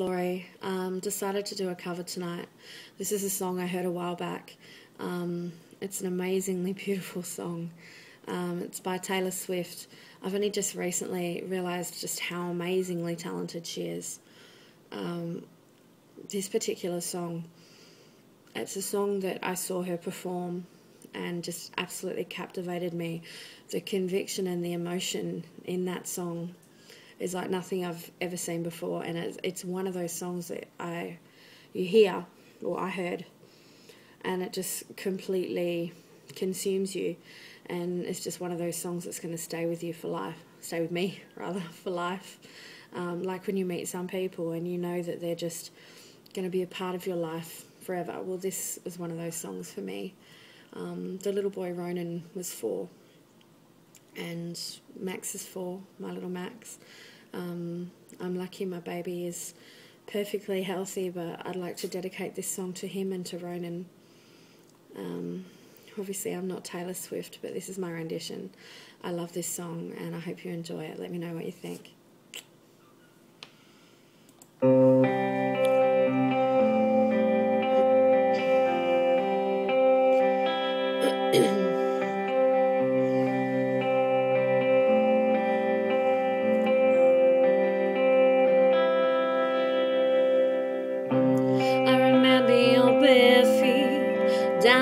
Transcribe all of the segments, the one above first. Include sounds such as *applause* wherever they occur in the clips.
Laurie. Um, decided to do a cover tonight. This is a song I heard a while back. Um, it's an amazingly *laughs* beautiful song. Um, it's by Taylor Swift. I've only just recently realised just how amazingly talented she is. Um, this particular song, it's a song that I saw her perform and just absolutely captivated me. The conviction and the emotion in that song is like nothing I've ever seen before, and it's, it's one of those songs that I you hear or I heard, and it just completely consumes you, and it's just one of those songs that's going to stay with you for life, stay with me *laughs* rather for life. Um, like when you meet some people and you know that they're just going to be a part of your life forever. Well, this was one of those songs for me. Um, the little boy Ronan was four, and Max is four, my little Max. Um, I'm lucky my baby is perfectly healthy, but I'd like to dedicate this song to him and to Ronan. Um, obviously, I'm not Taylor Swift, but this is my rendition. I love this song and I hope you enjoy it. Let me know what you think.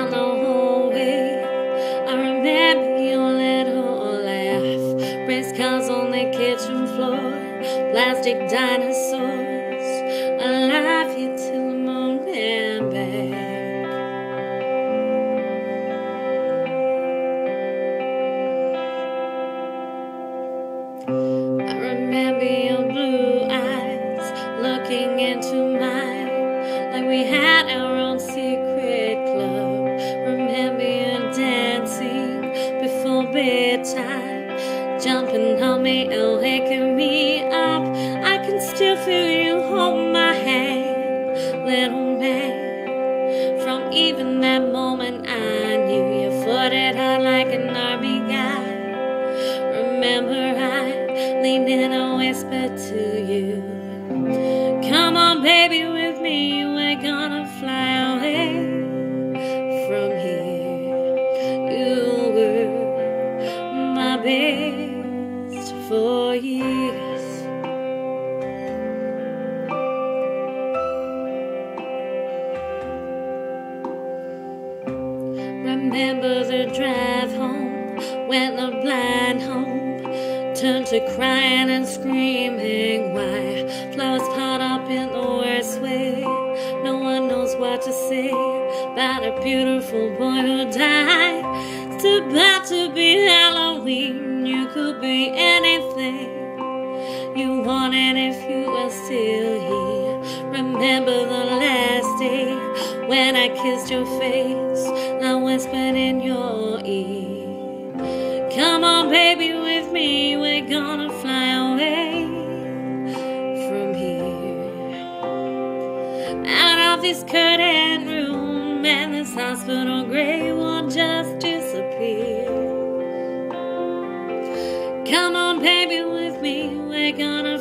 The hallway. I remember your little laugh. Race cars on the kitchen floor. Plastic dinosaurs. Alive you till the back. I remember your even that moment, I knew you fought it hard like an army guy. Remember, I leaned in and whispered to you, Come on, baby, with me, we're gonna fly away. From here. You were my best for years. Remember the drive home when the blind home turned to crying and screaming. Why flowers caught up in the worst way? No one knows what to say about a beautiful boy who died. It's about to be Halloween. You could be anything you wanted if you were still here. Remember the last day when I kissed your face. Out of this curtained room and this hospital gray will just disappear. Come on, baby, with me. We're gonna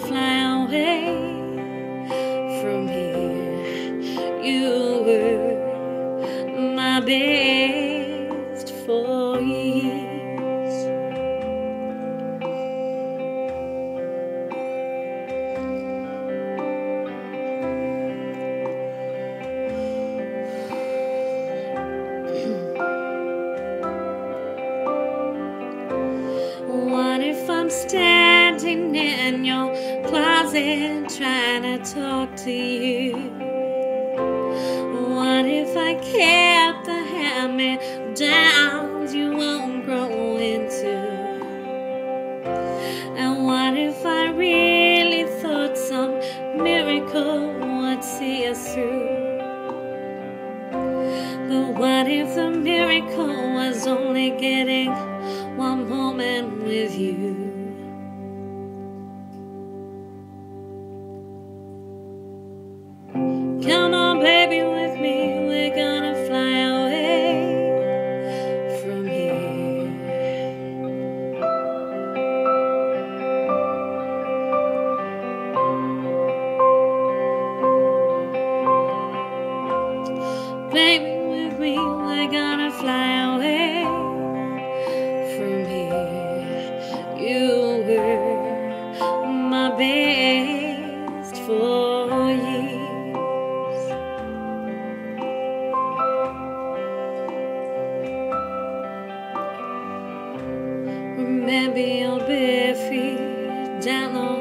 standing in your closet trying to talk to you? What if I kept the hammer me downs you won't grow into? And what if I really thought some miracle would see us through? But what if the miracle was only getting one moment with you? Come on, be your feet down the